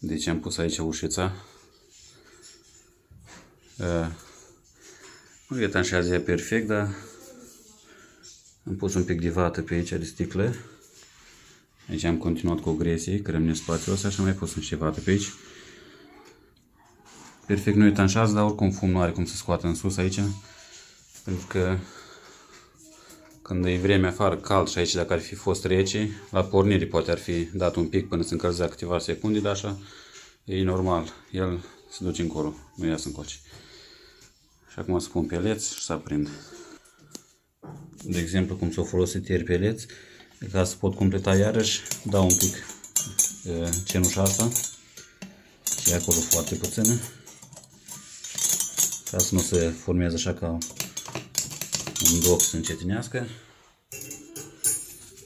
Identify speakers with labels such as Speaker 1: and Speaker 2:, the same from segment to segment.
Speaker 1: Deci am pus aici ușița. Uh, nu etanșează ea perfect, dar am pus un pic de vată pe aici de sticlă. Aici am continuat cu o gresie, că rămâne spațiul ăsta și am mai pus niște vată pe aici. Perfect nu etanșează, dar oricum fum nu are cum să scoată în sus aici. Pentru că când e vreme afară cald și aici dacă ar fi fost rece, la pornire poate ar fi dat un pic până se încălzea câteva secunde, dar așa e normal. El se duce încolo, nu iasă încoace. Și acum să pun peleți și să aprind. De exemplu, cum s-au folosit ieri peleți, ca să pot completa iarăși, dau un pic cenușa asta și acolo foarte puțină ca să nu se formeze așa ca un doc să încetinească.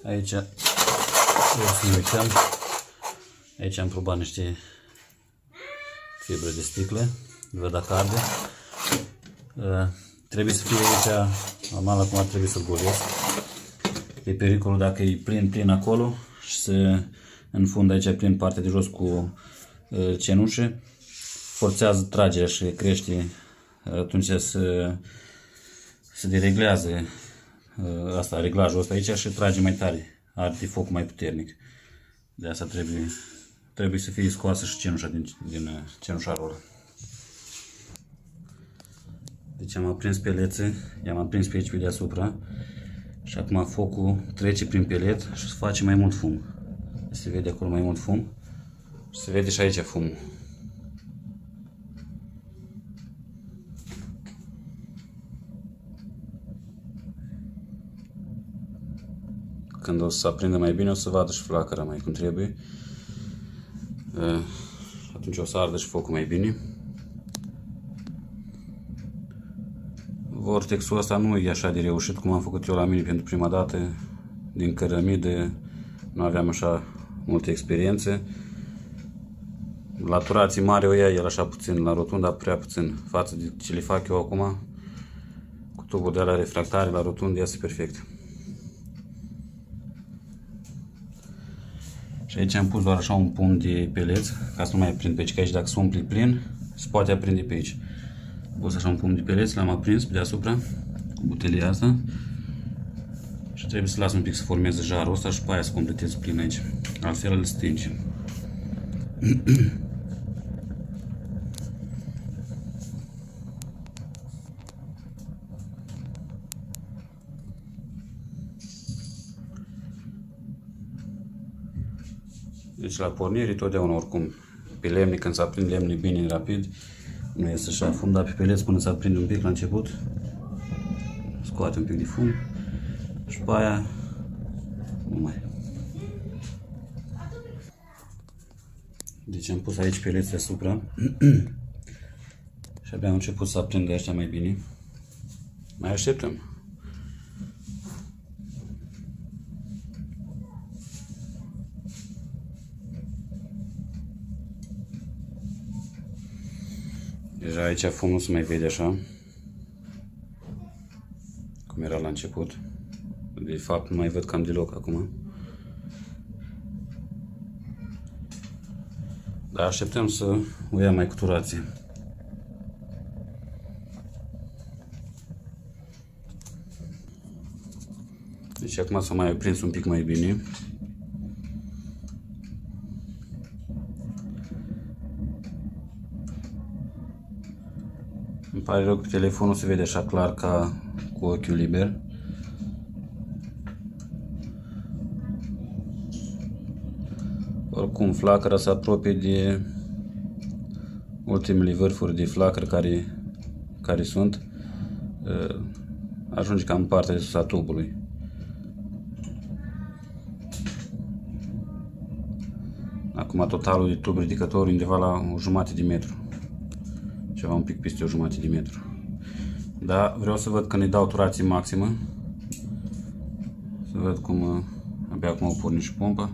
Speaker 1: Aici o să ne uităm. Aici am probat niște fibre de sticlă. Văd dacă arde. Uh, trebuie să fie aici, normal acum ar trebui să-l golesc. E pericolul dacă e plin, plin acolo și se înfund aici prin partea de jos cu uh, cenușă, forțează tragerea și crește atunci se, se dereglează uh, asta, reglajul ăsta aici și trage mai tare, arde focul mai puternic. De asta trebuie, trebuie să fie scoasă și cenușa din, din uh, cenușarul ăla. Deci am aprins pelețe, i-am aprins pe aici pe deasupra și acum focul trece prin pelet și se face mai mult fum. Se vede acolo mai mult fum și se vede și aici fumul. Când o să aprindă mai bine, o să vadă și flacăra mai cum trebuie. Atunci o să ardă și focul mai bine. Vortexul ăsta nu e așa de reușit cum am făcut eu la mine pentru prima dată. Din cărămide nu aveam așa multe experiențe. La turații mari o ia el așa puțin, la rotunda prea puțin. Față de ce le fac eu acum, cu tubul de la refractare la rotund iese perfect. Și aici am pus doar așa un pumn de peleți, ca să nu mai aprind pe aici, că aici dacă se umple plin, se poate aprinde pe aici. Am pus așa un pumn de peleți, l-am aprins pe deasupra, cu butelia asta. Și trebuie să las un pic să formeze jarul ăsta și pe aia să completez plin aici. Altfel îl stinge. Deci la pornire totdeauna oricum pe lemne, când se aprind lemne bine rapid, nu este așa fum, dar pe peleți până se aprinde un pic la început, scoate un pic de fum și pe aia nu mai. Deci am pus aici peleți deasupra și abia am început să aprindă ăștia mai bine. Mai așteptăm. Deja aici fumul se mai vede așa. Cum era la început. De fapt nu mai văd cam deloc acum. Dar așteptăm să o ia mai cu turație. Deci acum s-a mai prins un pic mai bine. Pare rău că telefonul se vede așa clar ca cu ochiul liber. Oricum, flacăra se apropie de ultimele vârfuri de flacără care, care sunt. Uh, ajunge cam în partea de sus a tubului. Acum totalul de tub ridicător undeva la o jumătate de metru ceva un pic peste o jumătate de metru. Da, vreau să văd când îi dau turație maximă. Să văd cum, uh, abia acum o porni și pompa.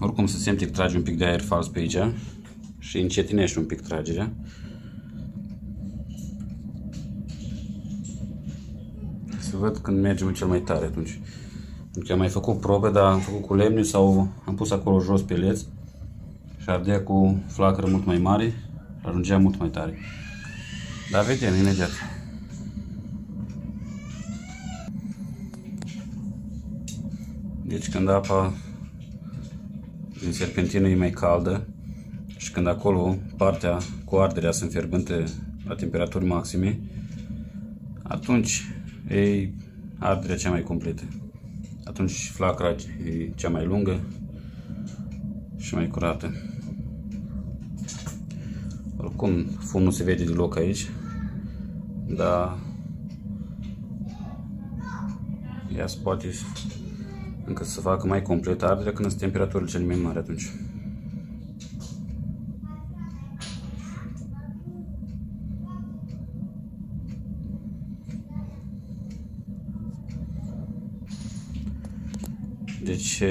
Speaker 1: Oricum se simte că trage un pic de aer fals pe aici și încetinește un pic tragerea. Să văd când mergem cel mai tare atunci. Pentru că am mai făcut probe, dar am făcut cu lemne sau am pus acolo jos peleți și ardea cu flacără mult mai mare și ajungea mult mai tare. Dar vedem imediat. Deci când apa din serpentină e mai caldă și când acolo partea cu arderea sunt fierbânte la temperaturi maxime, atunci e arderea cea mai completă. Atunci flacăra e cea mai lungă și mai curată. Oricum, fum nu se vede deloc aici, dar ea se poate încă să facă mai complet arderea când sunt temperaturile cele mai mari atunci. Deci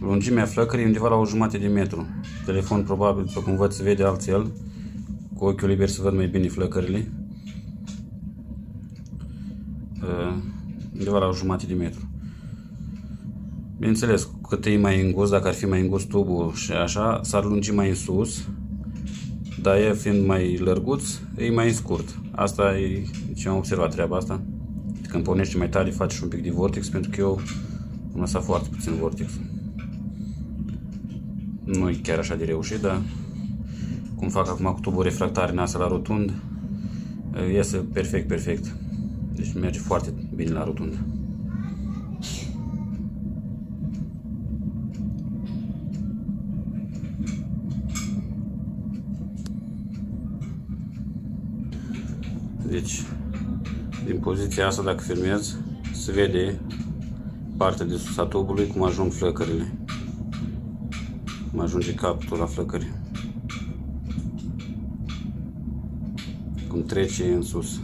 Speaker 1: lungimea flăcării e undeva la o jumătate de metru. Telefon probabil, după cum văd, se vede altfel. Cu ochiul liber să văd mai bine flăcările. Undeva la o jumătate de metru. Bineînțeles, cu cât e mai îngust, dacă ar fi mai îngust tubul și așa, s-ar lungi mai în sus, dar e fiind mai lărguț, e mai scurt. Asta e ce am observat treaba asta. Când pornești mai tare, faci un pic de vortex, pentru că eu am lăsat foarte puțin vortex. Nu e chiar așa de reușit, dar cum fac acum cu tubul refractar în asta la rotund, iese perfect, perfect. Deci merge foarte bine la rotund. Deci, din poziția asta, dacă filmez, se vede partea de sus a tubului cum ajung flăcările. Cum ajunge capul la flăcări. Cum trece în sus.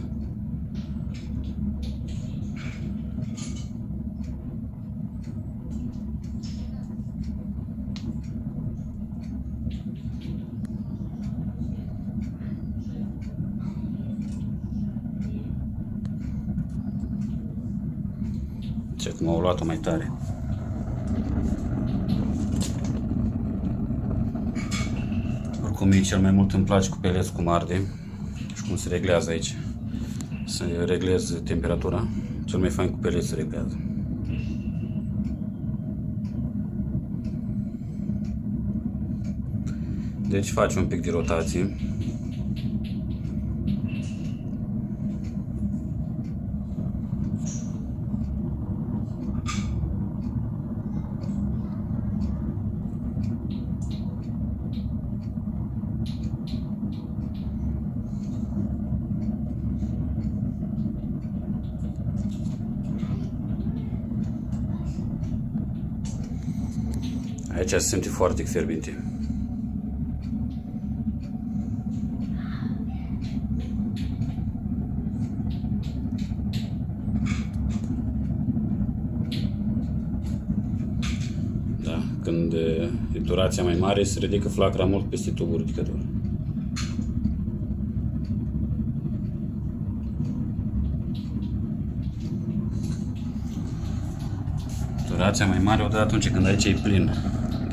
Speaker 1: Ce cum au luat-o mai tare. Oricum mie cel mai mult îmi place cu peleți cum arde și cum se reglează aici. Să reglez temperatura. Cel mai fain cu peleți se reglează. Deci faci un pic de rotație. Aici se simte foarte fierbinte. Da, când e durația mai mare, se ridică flacăra mult peste tubul ridicător. Durația mai mare o dă atunci când aici e plin.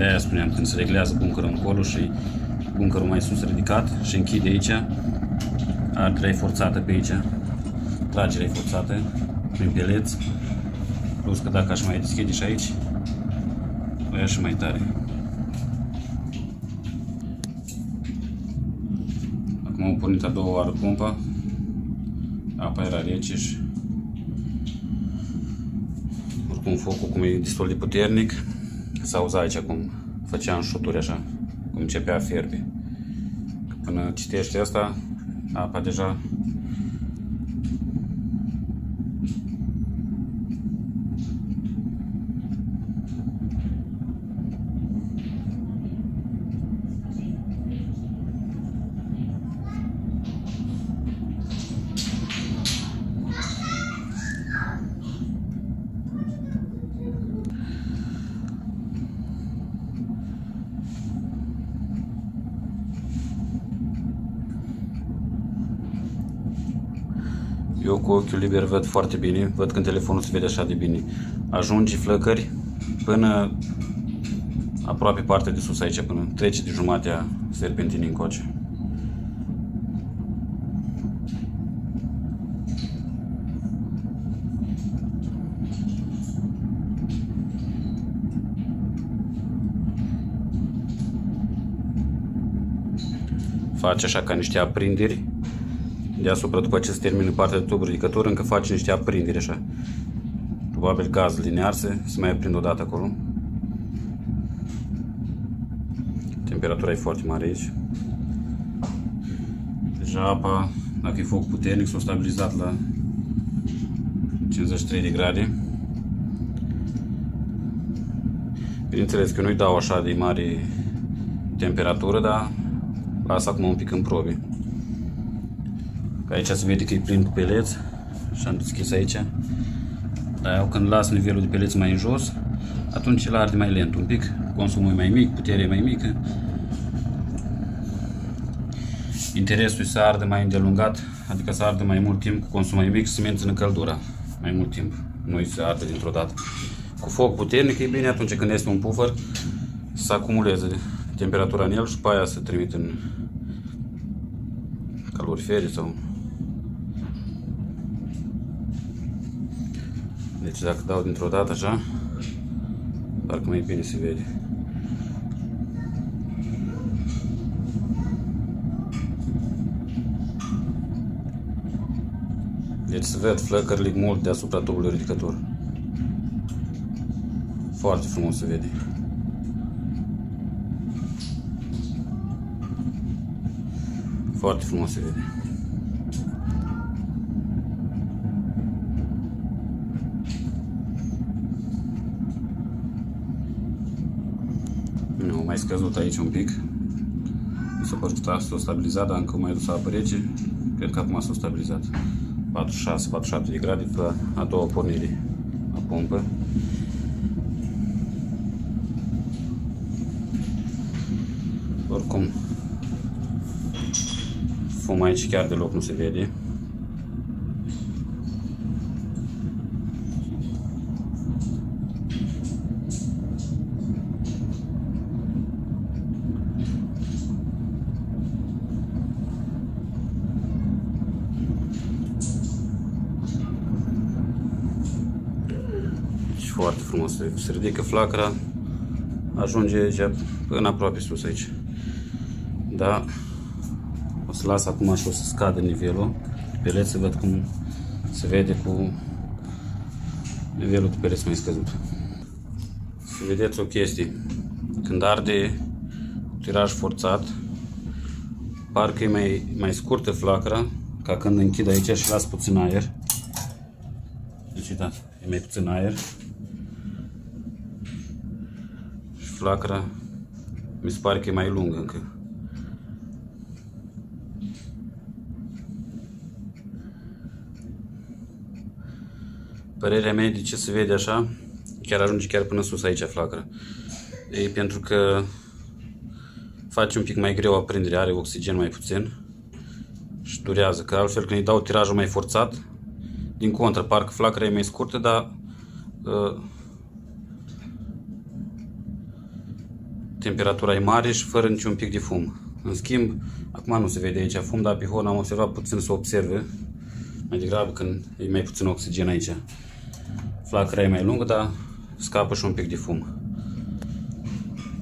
Speaker 1: De aia spuneam, când se reglează buncărul încolo și buncărul mai sus ridicat și închide aici, arderea e forțată pe aici, tragerea e forțată prin peleți, plus că dacă aș mai deschide și aici, o ia și mai tare. Acum am pornit a doua oară pompa, apa era rece și oricum focul cum e destul de puternic, s-a auzit aici cum făceam șuturi așa, cum începea a fierbe. Până citește asta, apa deja Eu cu ochiul liber văd foarte bine, văd când telefonul se vede așa de bine. Ajungi flăcări până aproape partea de sus aici până trece de jumatea serpentinii încoace. face așa ca niște aprinderi deasupra după ce se termină partea de tub ridicător încă face niște aprinderi așa. Probabil gaz linear se, se mai aprind dată acolo. Temperatura e foarte mare aici. Deja apa dacă e foc puternic s-a stabilizat la 53 de grade. Bineînțeles că nu-i dau așa de mare temperatură dar Las acum un pic în probe. Că aici se vede că e plin cu peleți și am deschis aici. Dar eu când las nivelul de peleți mai în jos, atunci el arde mai lent un pic, consumul e mai mic, puterea e mai mică. Interesul e să ardă mai îndelungat, adică să ardă mai mult timp cu consum mai mic și să mențină căldura mai mult timp, nu să ardă dintr-o dată. Cu foc puternic e bine atunci când este un pufăr să acumuleze temperatura în el și pe aia să trimit în calorifere sau deci dacă dau dintr-o dată așa parcă mai bine se vede. Deci se ved flăcările mult deasupra tubului ridicător. Foarte frumos se vede. Foarte frumos se vede. Nu, mai scăzut aici un pic. Mi s-a părut că s-a stabilizat, dar încă mai dus apă rece. Cred că acum s-a stabilizat. 46-47 de grade pe a doua pornire a pompă. Oricum, fum aici chiar deloc nu se vede. Foarte frumos se ridică flacăra, ajunge aici până aproape sus aici. Da, o să las acum și o să scadă nivelul. Pereți să văd cum se vede cu nivelul de pereți mai scăzut. Să vedeți o chestie. Când arde tiraj forțat, parcă e mai, mai scurtă flacăra, ca când închid aici și las puțin aer. Deci uitați, e mai puțin aer. Și flacăra mi se pare că e mai lungă încă. Părerea mea de ce se vede așa, chiar ajunge chiar până sus aici flacăra. E pentru că face un pic mai greu aprindere, are oxigen mai puțin și durează, că altfel când îi dau tirajul mai forțat, din contră, parcă flacăra e mai scurtă, dar uh, temperatura e mare și fără niciun pic de fum. În schimb, acum nu se vede aici fum, dar pe hon am observat puțin să observe, mai degrabă când e mai puțin oxigen aici. Flacăra e mai lungă, dar scapă și un pic de fum.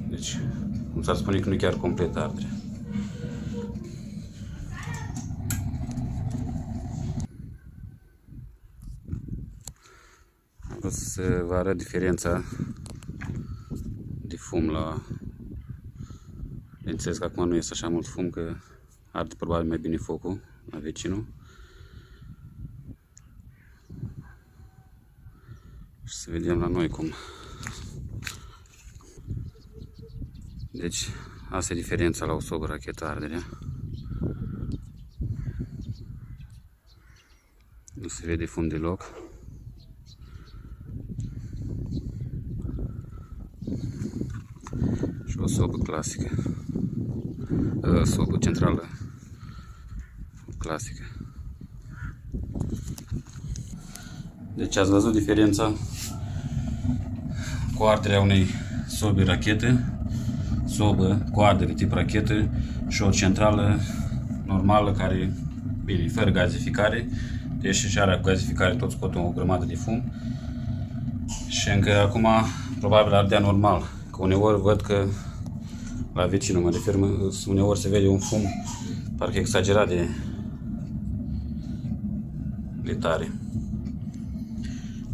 Speaker 1: Deci, cum s-ar spune că nu e chiar complet ardere. O să vă arăt diferența de fum la... Bineînțeles că acum nu este așa mult fum, că arde probabil mai bine focul la vecinul. Și să vedem la noi cum. Deci, asta e diferența la o sobă rachetă arderea. Nu se vede fum deloc. Și o sobă clasică. O sobă centrală clasică. Deci ați văzut diferența cu arderea unei sobi rachete sobă cu ardere tip rachetă și o centrală normală care, bine, fără gazificare, deci și are gazificare tot scoate o grămadă de fum și încă acum probabil ardea normal, că uneori văd că la vecinul mă refer, uneori se vede un fum parcă exagerat de, de tare.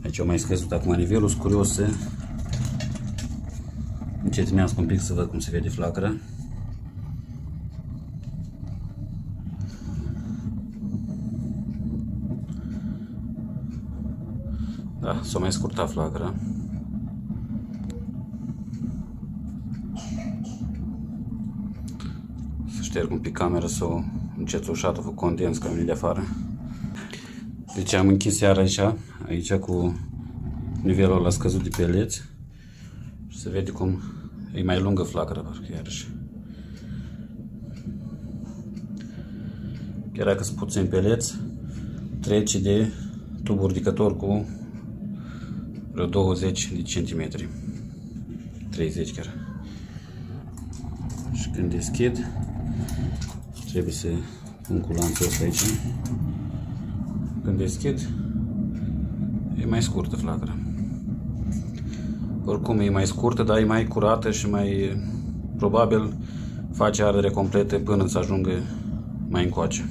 Speaker 1: Aici au mai scăzut acum nivelul, sunt curios să încetinească un pic să văd cum se vede flacăra. Da, s-a mai scurtat flacăra. Să șterg un pic camera să o încețușat, o făcut condens ca de afară. Deci am închis iar aici, aici cu nivelul la scăzut de peleți. Și se vede cum e mai lungă flacăra, parcă iarăși. Chiar dacă sunt puțin peleți, trece de tub ridicător cu vreo 20 de centimetri. 30 chiar. Și când deschid, trebuie să pun culanțul ăsta aici. Când deschid, e mai scurtă flacăra. Oricum e mai scurtă, dar e mai curată și mai probabil face ardere complete până să ajungă mai încoace.